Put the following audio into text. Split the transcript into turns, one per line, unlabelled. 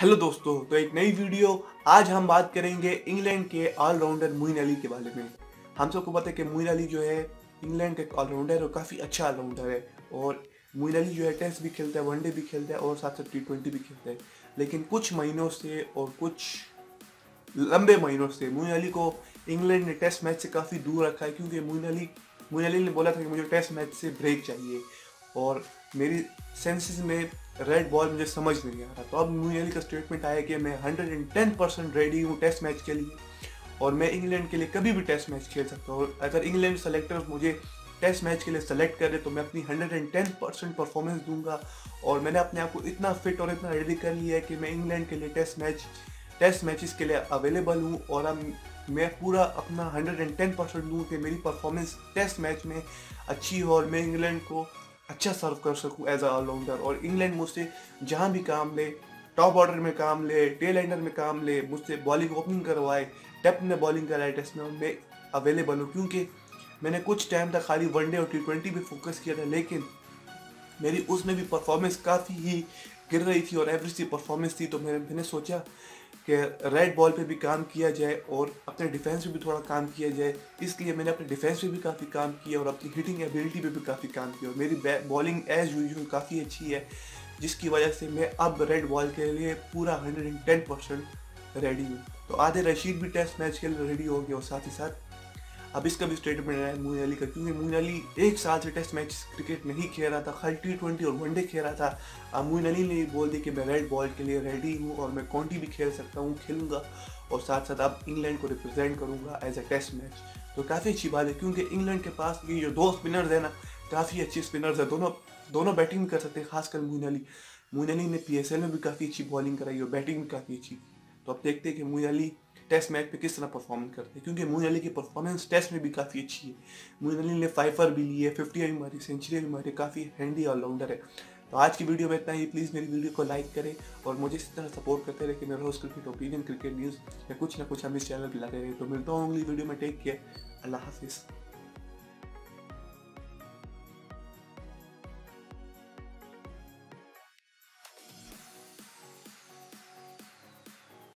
Hello दोस्तों तो एक नई वीडियो। आज हम बात करेंगे इंग्लैंड के ऑलराउंडर मोइन अली के बारे में। हम सबको पता है कि मोइन अली जो है, इंग्लैंड का एक ऑलराउंडर और काफ़ी अच्छा ऑलराउंडर है। और मोइन अली जो है, टेस्ट भी खेलता है वनडे भी खेलता है और साथ साथ टी ट्वेंटी भी खेलता है। लेकिन कुछ महीनों से और कुछ लंबे महीनों से मोइन अली को इंग्लैंड ने टेस्ट मैच से काफ़ी दूर रखा है, क्योंकि मोइन अली मोइन अली ने बोला था कि मुझे टेस्ट मैच से ब्रेक चाहिए। और मेरी सेंसेस में रेड बॉल मुझे समझ नहीं आ रहा। तो अब अली का स्टेटमेंट आया कि मैं 110 परसेंट रेडी हूँ टेस्ट मैच के लिए और मैं इंग्लैंड के लिए कभी भी टेस्ट मैच खेल सकता हूँ। अगर इंग्लैंड सेलेक्टर मुझे टेस्ट मैच के लिए सेलेक्ट करे तो मैं अपनी 110 परसेंट परफॉर्मेंस दूँगा और मैंने अपने आप को इतना फिट और इतना रेडी कर लिया है कि मैं इंग्लैंड के लिए टेस्ट मैच टेस्ट मैचेस के लिए अवेलेबल हूँ और अब मैं पूरा अपना 110 परसेंट दूँ कि मेरी परफॉर्मेंस टेस्ट मैच में अच्छी हो और मैं इंग्लैंड को अच्छा सर्व कर सकूँ एज ऑलराउंडर और इंग्लैंड मुझसे जहाँ भी काम ले टॉप ऑर्डर में काम ले टेल एंडर में काम ले, मुझसे बॉलिंग ओपनिंग करवाए डेप्थ में बॉलिंग कराए टेस्ट में मैं अवेलेबल हूँ। क्योंकि मैंने कुछ टाइम तक खाली वनडे और टी ट्वेंटी पे फोकस किया था, लेकिन मेरी उसमें भी परफॉर्मेंस काफ़ी ही गिर रही थी और एवरेज सी परफॉर्मेंस थी तो मैंने मैंने सोचा कि रेड बॉल पे भी काम किया जाए और अपने डिफेंस पे भी थोड़ा काम किया जाए। इसलिए मैंने अपने डिफेंस पे भी काफ़ी काम किया और अपनी हिटिंग एबिलिटी पे भी काफ़ी काम किया। और मेरी बॉलिंग एज यूजल काफ़ी अच्छी है, जिसकी वजह से मैं अब रेड बॉल के लिए पूरा hundred and ten percent ready हूँ। तो आधे रशीद भी टेस्ट मैच के लिए रेडी हो गया और साथ ही साथ अब इसका भी स्टेटमेंट है मोइन अली का, क्योंकि मोइन अली एक साल से टेस्ट मैच क्रिकेट नहीं खेल रहा था, खाली टी ट्वेंटी और वनडे खेल रहा था। अब मोइन अली ने बोल दिया कि मैं रेड बॉल के लिए रेडी हूँ और मैं काउंटी भी खेल सकता हूँ, खेलूँगा। और साथ साथ अब इंग्लैंड को रिप्रेजेंट करूँगा एज अ टेस्ट मैच तो काफ़ी अच्छी बात है, क्योंकि इंग्लैंड के पास ये जो दो स्पिनर्स हैं ना, काफ़ी अच्छे स्पिनर्स हैं। दोनों दोनों बैटिंग कर सकते हैं, खासकर मोइन अली। मोइन अली ने पीएसएल में भी काफ़ी अच्छी बॉलिंग कराई और बैटिंग भी काफ़ी अच्छी तो अब देखते हैं कि मोइन अली टेस्ट मैच पे किस तरह परफॉर्म करते हैं? क्योंकि मोइन अली की परफॉर्मेंस टेस्ट में भी काफ़ी अच्छी है। मोइन अली ने फाइफर भी लिए फिफ्टी भी मारी सेंचुरी भी मारी, काफ़ी हैंडी ऑलराउंडर है। तो आज की वीडियो में इतना ही। प्लीज़ मेरी वीडियो को लाइक करें और मुझे इसी तरह सपोर्ट करते रहे कि मैं रोज़ क्रिकेट ओपिनियन क्रिकेट न्यूज़ या कुछ ना कुछ हम इस चैनल पर लगे रहे। तो मिलता हूँ अगली वीडियो में। टेक केयर अल्लाह हाफिज़।